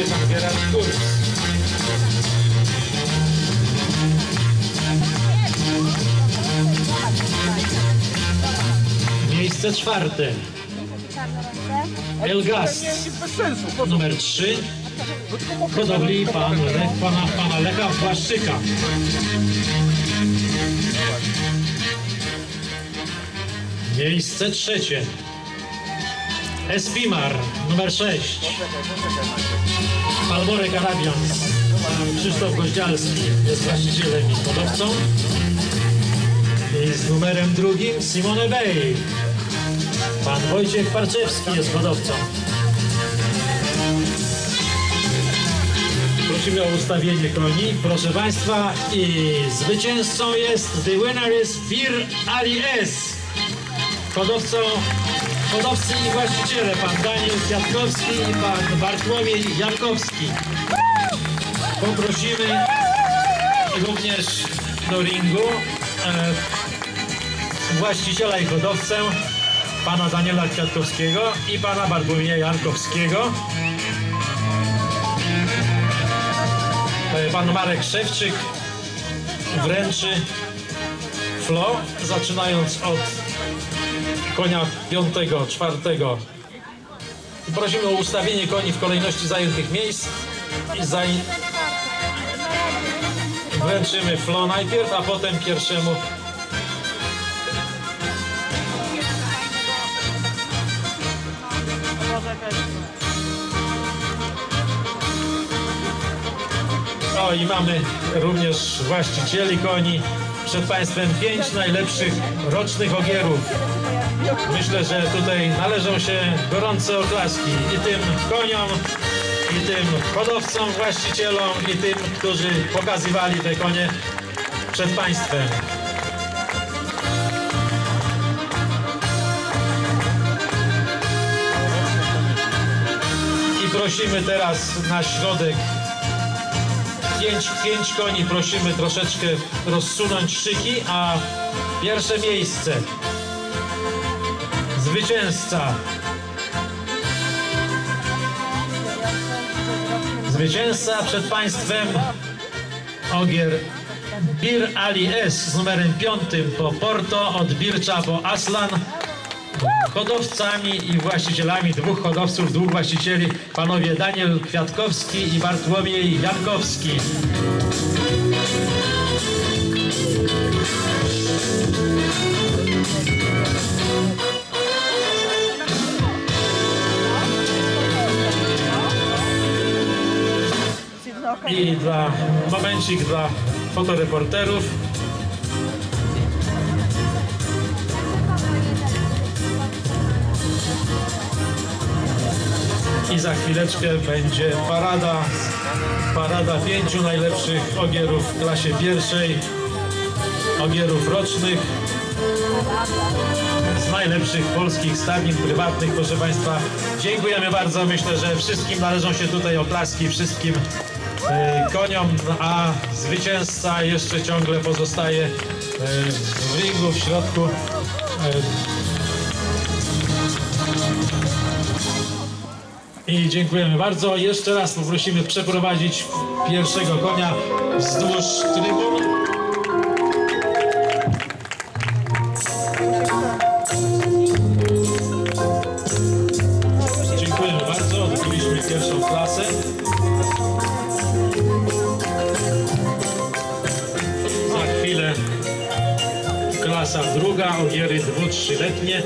Gerard Kurz. Miejsce czwarte. Elgast. Numer 3. Hodowli pan Lech, pana, pana Lecha Błaszczyka. Miejsce trzecie. Espimar, numer 6. Palmorek Arabians. Pan Krzysztof Goździalski jest właścicielem i hodowcą. I z numerem drugim Simone Bey. Pan Wojciech Parczewski jest hodowcą. Prosimy o ustawienie koni, proszę Państwa. I zwycięzcą jest, the winner is Bir Ali S. Hodowcą, hodowcy i właściciele, pan Daniel Kwiatkowski i pan Bartłomiej Jankowski. Poprosimy również do ringu e, właściciela i hodowcę, pana Daniela Kwiatkowskiego i pana Bartłomieja Jankowskiego. Pan Marek Szewczyk wręczy flo, zaczynając od konia piątego, czwartego. Prosimy o ustawienie koni w kolejności zajętych miejsc i zaj... wręczymy flo najpierw, a potem pierwszemu I mamy również właścicieli koni. Przed Państwem pięć najlepszych rocznych ogierów. Myślę, że tutaj należą się gorące oklaski i tym koniom, i tym hodowcom, właścicielom, i tym, którzy pokazywali te konie przed Państwem. Prosimy teraz na środek pięć, pięć koni. Prosimy troszeczkę rozsunąć szyki, a pierwsze miejsce. Zwycięzca. Zwycięzca przed Państwem Ogier Bir Ali S z numerem piątym po Porto od Bircza po Aslan hodowcami i właścicielami, dwóch hodowców, dwóch właścicieli, panowie Daniel Kwiatkowski i Bartłomiej Jankowski. I dla momencik dla fotoreporterów. I za chwileczkę będzie parada, parada pięciu najlepszych ogierów w klasie pierwszej, ogierów rocznych z najlepszych polskich stadnin prywatnych. Proszę Państwa, dziękujemy bardzo. Myślę, że wszystkim należą się tutaj oklaski, wszystkim e, koniom, a zwycięzca jeszcze ciągle pozostaje e, w ringu, w środku. I dziękujemy bardzo. Jeszcze raz poprosimy przeprowadzić pierwszego konia wzdłuż trybun. Dziękujemy bardzo. Odbyliśmy pierwszą klasę. Za chwilę klasa druga, ogiery dwu-trzyletnie.